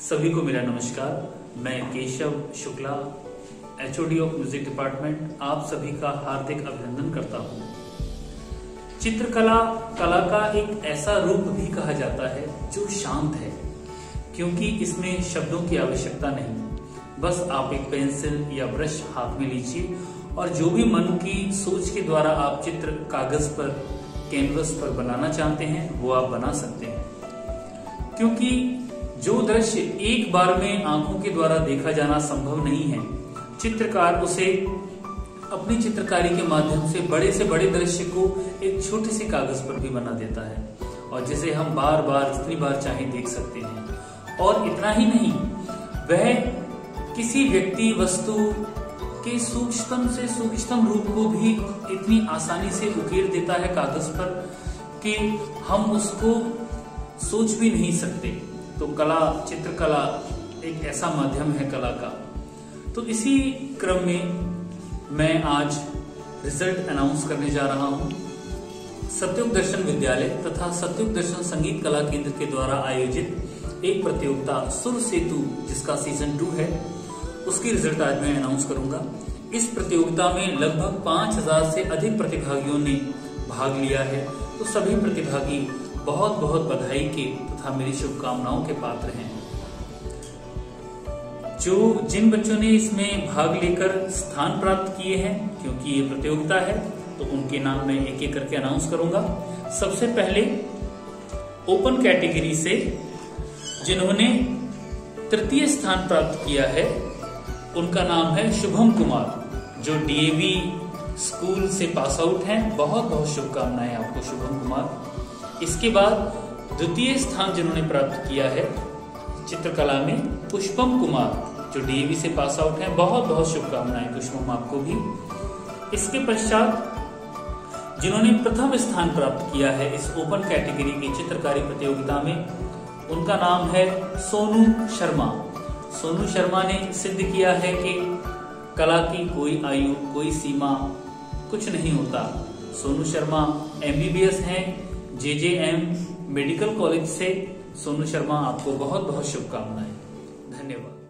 सभी को मेरा नमस्कार। मैं Keshav Shukla HOD of music department आप सभी का हार्दिक अभिनंदन करता हूँ। चित्रकला, कला का एक ऐसा रूप भी कहा जाता है जो शांत है। क्योंकि इसमें शब्दों की आवश्यकता नहीं। बस आप एक पेंसिल या ब्रश हाथ में लीजिए और जो भी मन की सोच के द्वारा आप चित्र कागज़ पर, कैनवस पर बनाना चाहते हैं, वो आप बना सकते हैं। क्योंकि जो दृश्य एक बार में आँखों के द्वारा देखा जाना संभव नहीं है, चित्रकार उसे अपनी चित्रकारी के माध्यम से बड़े से बड़े दृश्य को एक छोटे से कागज़ पर भी बना देता है। और जिसे हम बार बार जितनी बार चाहे देख सकते हैं। और इतना ही नहीं, वह किसी व्यक्ति वस्तु के सूक्ष्म से सूक्ष्म रूप को भी इतनी आसानी से उकेर देता है कागज़ पर कि हम उसको सोच भी नहीं सकते। तो कला, चित्रकला एक ऐसा माध्यम है कला का। तो इसी क्रम में मैं आज रिज़ल्ट अनाउंस करने जा रहा हूँ। सत्युग दर्शन विद्यालय तथा सत्युग दर्शन संगीत कला केंद्र के द्वारा आयोजित एक प्रतियोगिता सुर सेतु, जिसका सीज़न टू है, उसकी रिज़ल्ट आज मैं अनाउंस करूँगा। इस प्रतियोगिता में लगभग 5000 से अधिक प्रतिभागियों ने भाग लिया है। तो सभी प्रतिभागी बहुत बहुत बधाई के तथा मेरी शुभकामनाओं के पात्र हैं। जो जिन बच्चों ने इसमें भाग लेकर स्थान प्राप्त किए हैं, क्योंकि ये प्रतियोगिता है तो उनके नाम मैं एक एक करके अनाउंस करूँगा। सबसे पहले ओपन कैटेगरी से जिन्होंने तृतीय स्थान प्राप्त किया है, उनका नाम है शुभम कुमार, जो डीएवी स्कूल से पास आउट हैं। बहुत बहुत शुभकामनाएँ आपको, शुभम कुमार। इसके बाद द्वितीय स्थान जिन्होंने प्राप्त किया है, चित्रकला में पुष्पम कुमार, जो डीएवी से पास आउट हैं। बहुत बहुत शुभकामनाएँ पुष्पम आपको भी। इसके पश्चात जिन्होंने प्रथम स्थान प्राप्त किया है इस ओपन कैटेगरी की चित्रकारी प्रतियोगिता में उनका नाम है सोनू शर्मा। सोनू शर्मा ने सिद्ध किया है कि कला की कोई आयु, कोई सीमा कुछ नहीं होता। Sonu Sharma M B B MBBS हैं एम मेडिकल कॉलेज से। सोनू शर्मा, आपको बहुत बहुत शुभकामनाएँ। धन्यवाद।